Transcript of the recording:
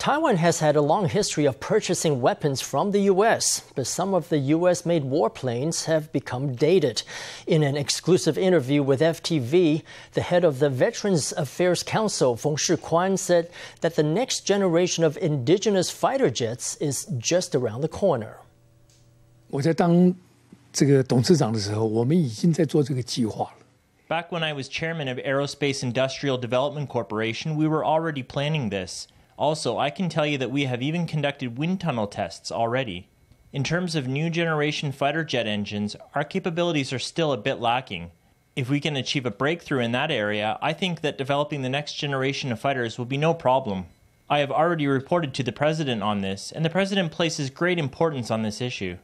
Taiwan has had a long history of purchasing weapons from the U.S., but some of the U.S. made warplanes have become dated. In an exclusive interview with FTV, the head of the Veterans Affairs Council, Feng Shih-kuan, said that the next generation of indigenous fighter jets is just around the corner. 我在当这个董事长的时候，我们已经在做这个计划了。Back when I was chairman of Aerospace Industrial Development Corporation, we were already planning this. Also, I can tell you that we have even conducted wind tunnel tests already. In terms of new generation fighter jet engines, our capabilities are still a bit lacking. If we can achieve a breakthrough in that area, I think that developing the next generation of fighters will be no problem. I have already reported to the President on this, and the President places great importance on this issue.